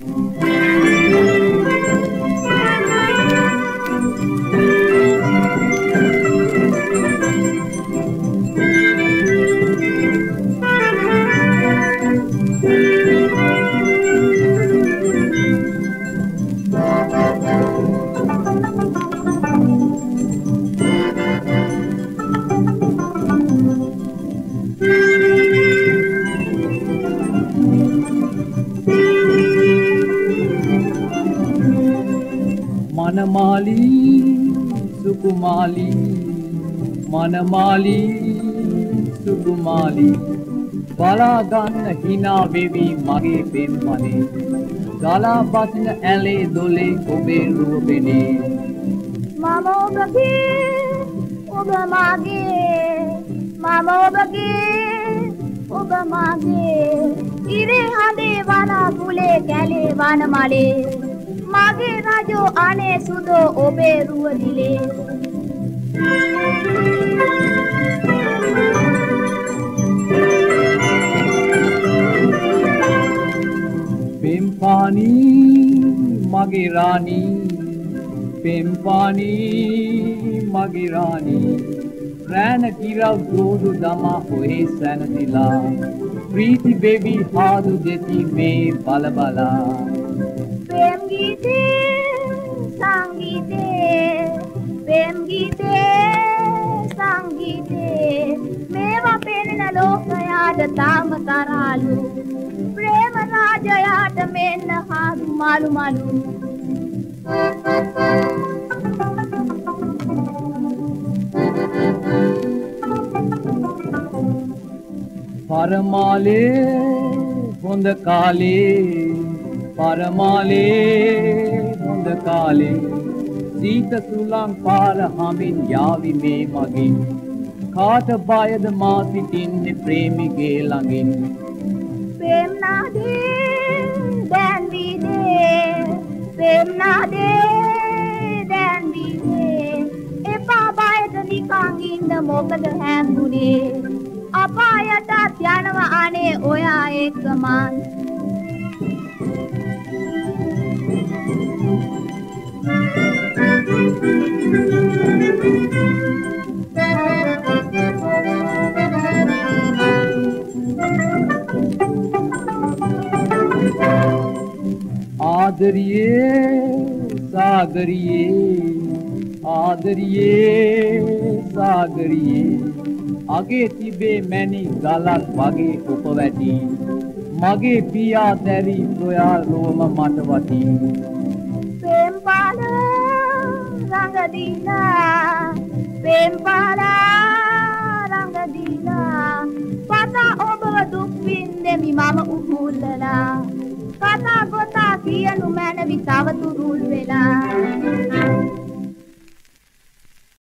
Música මනමාලී සුකුමාලී මනමාලී සුකුමාලී. බලාගන්න හිනා වෙවි මගේ පෙම්මනේ ගලා බසින ඇලේ දොලේ ඔබේ රුවපෙනේ. මම ඔබගේ ඔබ මාගේ. මම ඔබගේ ඔබ මාගේ. ඉරේ හඳේ වලාකුලේ කැලේ වනමලේ. මගේ රජෝ අනේ සුදෝ ඔබේ රුවදිලේ පෙම්පානී මගේ රාණී පෙම්පානී මගේ රාණී රෑන කිරව් දෝඩු දමා ඔහේ සැනතිලා ප්‍රීති බෙවි හාදු දෙති මේ බලබලා සංගීතේ සංගීතේ පෙම් ගීතේ සංගීතේ මේවා පෙනෙන ලෝකයාට තාම තරහලු. ප්‍රේම රාජයාට මෙන්න හාරු මලු මලු. පරමාලේ හොඳ කාලේ පරමාලේ හොඳ කාලේ. සීත සුළං පාර හමින් යාවි මේ මගින්. කාට බයද මා සිටින්නේ ප්‍රේමිගේ ළඟින්. ප්‍රේම නාදේ දැන් වීදේ ප්‍රේම නාදේ දැන් වීදේ එපා බයද නිකන් ඉන්න මොකද හැම්බුනේ අපායටත් යනවා අනේ ඔයා එක්කමන් ආදරියේ සාගරියේ ආදරියේ සාගරියේ අගේ තිබේ මැණි ගලක් වගේ උපවැටි. මගේ පියා දැරි සොයා රෝම මට වටි පෙම්පාල රංගදීලා පෙම්පාල රංගදීලා පතා ඔබව දුක් විඳෙමි මම උහුල්ලලා. කතා ගොතා කියනු මැනවි තව තුරුල් වෙලා.